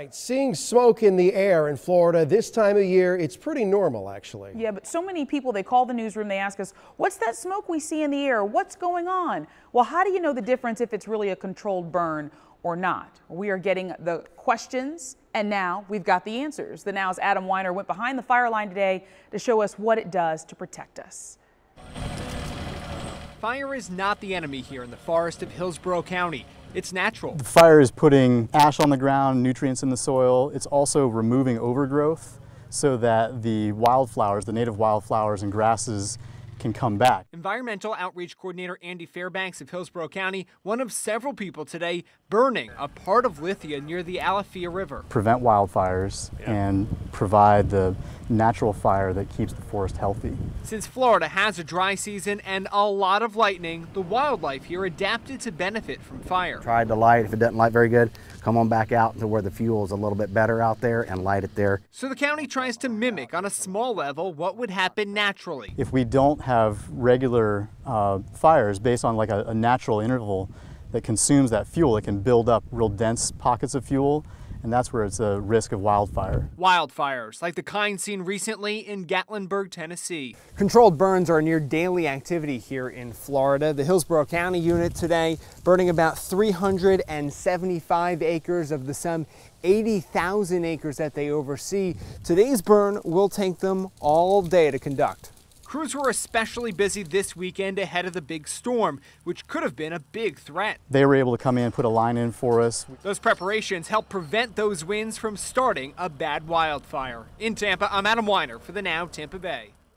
right, seeing smoke in the air in Florida this time of year, it's pretty normal actually. Yeah, but so many people, they call the newsroom, they ask us, what's that smoke we see in the air? What's going on? Well, how do you know the difference if it's really a controlled burn or not? We are getting the questions and now we've got the answers. The Now's Adam Weiner went behind the fire line today to show us what it does to protect us. Fire is not the enemy here in the forest of Hillsborough County. It's natural. The fire is putting ash on the ground, nutrients in the soil. It's also removing overgrowth so that the wildflowers, the native wildflowers and grasses can come back. Environmental Outreach Coordinator Andy Fairbanks of Hillsborough County, one of several people today burning a part of Lithia near the Alafia River. Prevent wildfires yeah. and provide the natural fire that keeps the forest healthy. Since Florida has a dry season and a lot of lightning, the wildlife here adapted to benefit from fire. Tried to light, if it doesn't light very good, come on back out to where the fuel is a little bit better out there and light it there. So the county tries to mimic on a small level what would happen naturally. If we don't have regular uh, fires based on like a, a natural interval that consumes that fuel, it can build up real dense pockets of fuel and that's where it's a risk of wildfire. Wildfires, like the kind seen recently in Gatlinburg, Tennessee. Controlled burns are near daily activity here in Florida. The Hillsborough County unit today burning about 375 acres of the some 80,000 acres that they oversee. Today's burn will take them all day to conduct. Crews were especially busy this weekend ahead of the big storm, which could have been a big threat. They were able to come in, and put a line in for us. Those preparations help prevent those winds from starting a bad wildfire. In Tampa, I'm Adam Weiner for the Now Tampa Bay.